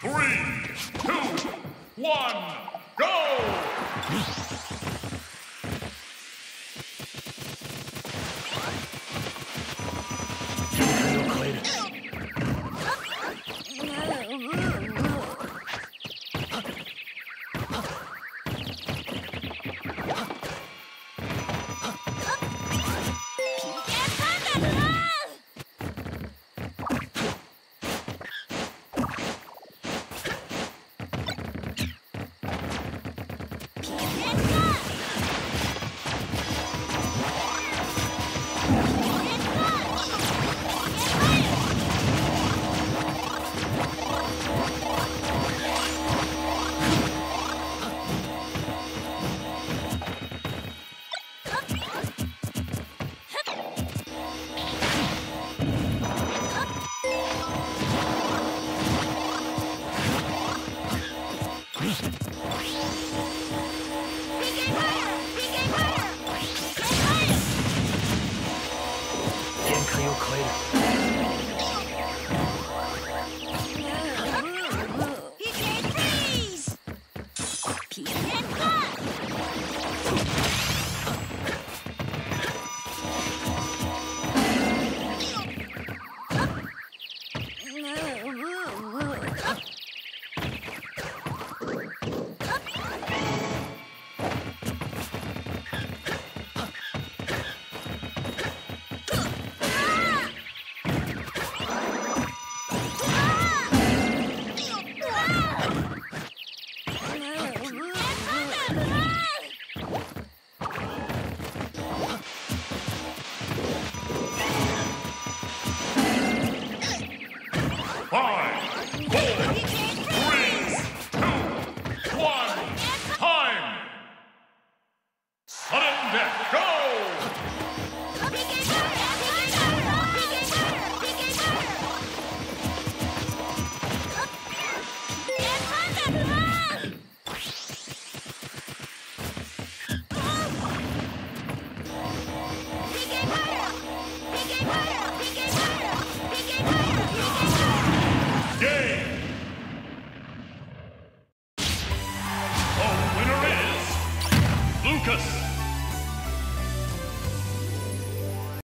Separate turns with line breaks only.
Three, two, one, go! talk. Bye. Focus!